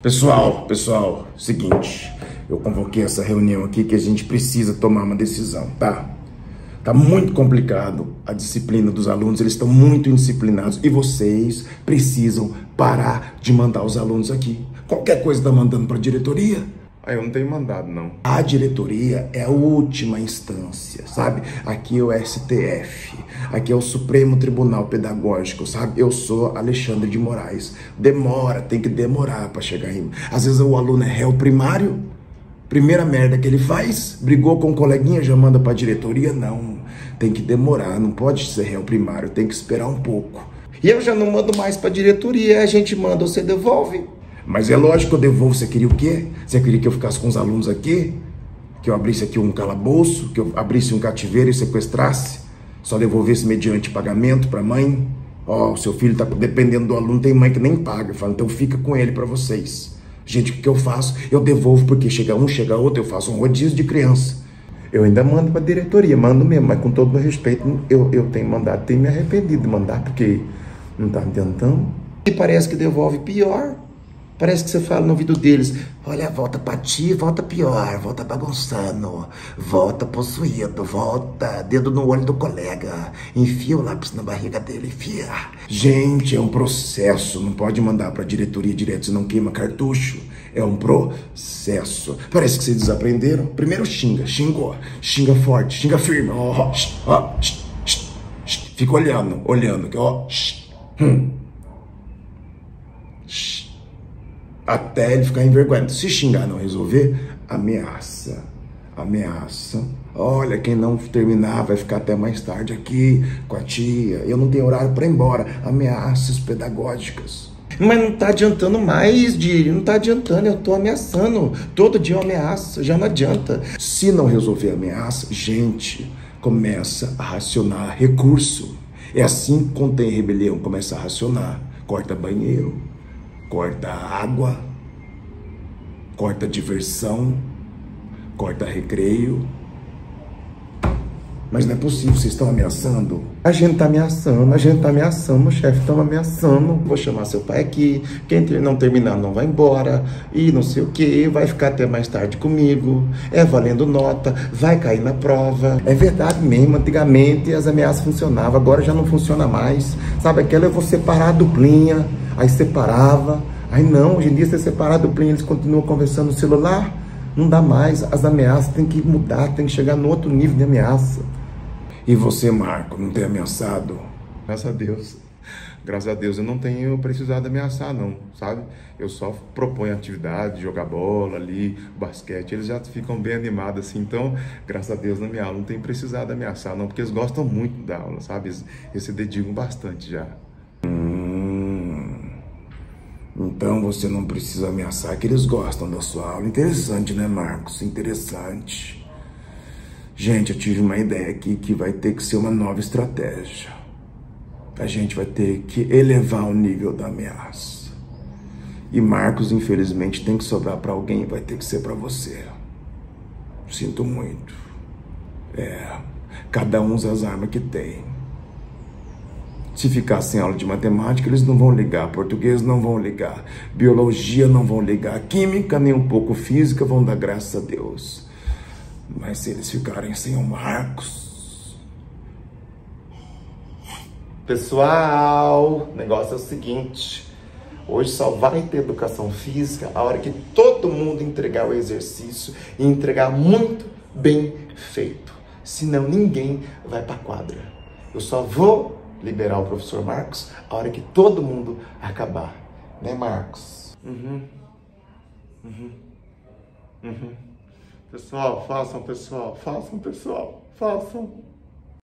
Pessoal, pessoal, seguinte, eu convoquei essa reunião aqui que a gente precisa tomar uma decisão, tá? Tá muito complicado a disciplina dos alunos, eles estão muito indisciplinados e vocês precisam parar de mandar os alunos aqui. Qualquer coisa tá mandando para diretoria, ah, eu não tenho mandado, não. a diretoria é a última instância, sabe? Aqui é o STF, aqui é o Supremo Tribunal Pedagógico, sabe? Eu sou Alexandre de Moraes. Demora, tem que demorar para chegar em. Às vezes o aluno é réu primário, primeira merda que ele faz, brigou com um coleguinha, já manda para diretoria, não. Tem que demorar, não pode ser réu primário, tem que esperar um pouco. E eu já não mando mais para diretoria, a gente manda, você devolve. Mas é lógico que eu devolvo. Você queria o quê? Você queria que eu ficasse com os alunos aqui? Que eu abrisse aqui um calabouço? Que eu abrisse um cativeiro e sequestrasse? Só devolvesse mediante pagamento para a mãe? Ó, o seu filho está dependendo do aluno, tem mãe que nem paga. Fala, então fica com ele para vocês. Gente, o que, que eu faço? Eu devolvo porque chega um, chega outro, eu faço um rodízio de criança. Eu ainda mando para a diretoria, mando mesmo, mas com todo o respeito, eu, eu tenho mandado, tenho me arrependido de mandar, porque não está adiantando. E parece que devolve pior. Parece que você fala no ouvido deles: olha, volta pra ti, volta pior, volta bagunçando, volta possuído, volta dedo no olho do colega, enfia o lápis na barriga dele, enfia. Gente, é um processo, não pode mandar pra diretoria direto, senão queima cartucho. É um processo. Parece que vocês desaprenderam. Primeiro xinga, xingou, xinga forte, xinga firme, ó, ó, fica olhando, olhando, ó, hum. Até ele ficar envergonhado. Se xingar não resolver, ameaça. Ameaça. Olha, quem não terminar vai ficar até mais tarde aqui com a tia. Eu não tenho horário para ir embora. Ameaças pedagógicas. Mas não tá adiantando mais, Diri. Não tá adiantando. Eu tô ameaçando. Todo dia eu ameaço. Já não adianta. Se não resolver a ameaça, gente, começa a racionar recurso. É assim que tem rebelião, começa a racionar. Corta banheiro, corta água, corta diversão, corta recreio. Mas não é possível, vocês estão ameaçando? A gente tá ameaçando, a gente tá ameaçando, chefe tá ameaçando. Vou chamar seu pai aqui, quem não terminar não vai embora, e não sei o que, vai ficar até mais tarde comigo, é valendo nota, vai cair na prova. É verdade mesmo, antigamente as ameaças funcionavam, agora já não funciona mais. Sabe, aquela eu vou separar a duplinha, aí separava, aí não, hoje em dia você separar a duplinha, eles continuam conversando no celular, não dá mais, as ameaças tem que mudar, tem que chegar no outro nível de ameaça. E você, Marco, não tem ameaçado? Graças a Deus. Graças a Deus eu não tenho precisado ameaçar, não, sabe? Eu só proponho atividade, jogar bola ali, basquete, eles já ficam bem animados assim. Então, graças a Deus na minha aula não tem precisado ameaçar, não, porque eles gostam muito da aula, sabe? Eles, eles se dedicam bastante já. Então você não precisa ameaçar que eles gostam da sua aula. Interessante, né, Marcos? Interessante. Gente, eu tive uma ideia aqui que vai ter que ser uma nova estratégia. A gente vai ter que elevar o nível da ameaça. E Marcos, infelizmente, tem que sobrar para alguém vai ter que ser para você. Sinto muito. É, cada um usa as armas que tem. Se ficar sem aula de matemática, eles não vão ligar. Português não vão ligar. Biologia não vão ligar. Química, nem um pouco física, vão dar graças a Deus. Mas se eles ficarem sem o Marcos. Pessoal, o negócio é o seguinte. Hoje só vai ter educação física a hora que todo mundo entregar o exercício e entregar muito bem feito. Senão ninguém vai para quadra. Eu só vou liberar o professor Marcos a hora que todo mundo acabar. Né, Marcos? Uhum. Uhum. Uhum. Pessoal, façam, pessoal, façam, pessoal, façam.